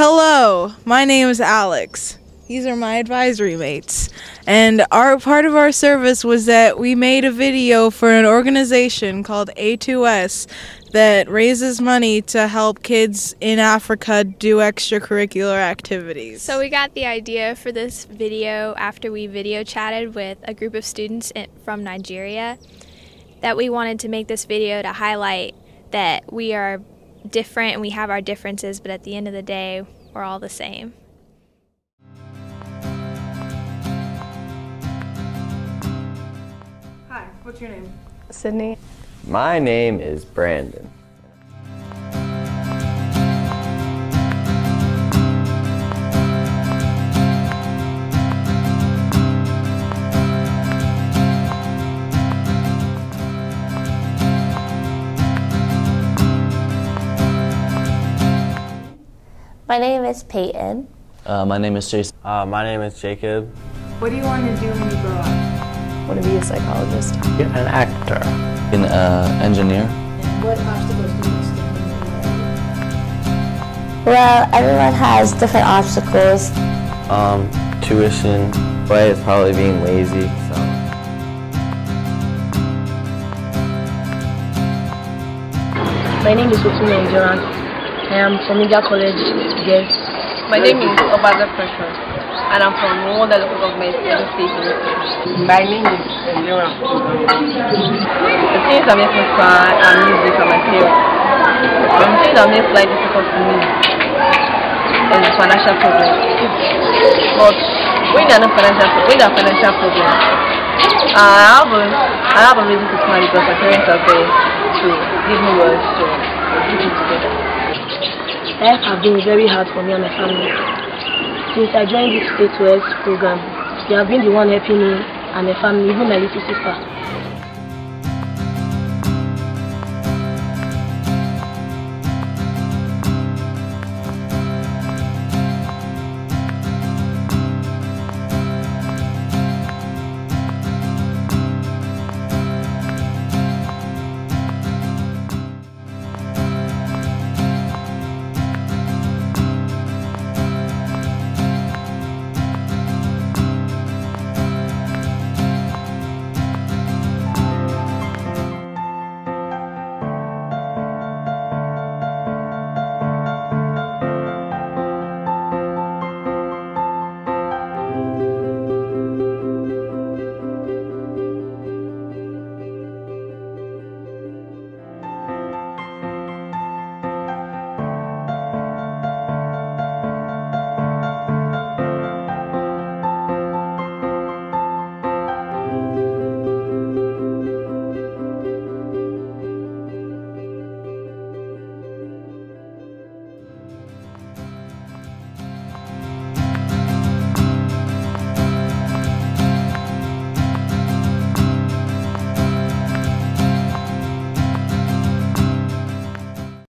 Hello, my name is Alex. These are my advisory mates. And our part of our service was that we made a video for an organization called A2S that raises money to help kids in Africa do extracurricular activities. So we got the idea for this video after we video chatted with a group of students from Nigeria that we wanted to make this video to highlight that we are different and we have our differences, but at the end of the day, we're all the same. Hi, what's your name? Sydney. My name is Brandon. My name is Peyton. Uh, my name is Jason. Uh, my name is Jacob. What do you want to do when you grow up? I want to be a psychologist. An actor. An uh, engineer. What obstacles do you stand Well, everyone has different obstacles. Um, tuition, but it's probably being lazy. So. My name is Otumi Enjoran. I am from Media College, Yes. My name is Obaza Precious, and I'm from Rwanda Local Government, Edo State My name is Elira. The things that make me cry are music and my parents. The things that make life difficult for me is financial problems. But when there are no financial, when there are financial problems, I have a, I have a reason to smile because my parents are there to give me words to keep it together. Life has been very hard for me and my family. Since I joined this A2S program, they have been the one helping me and my family, even my little sister.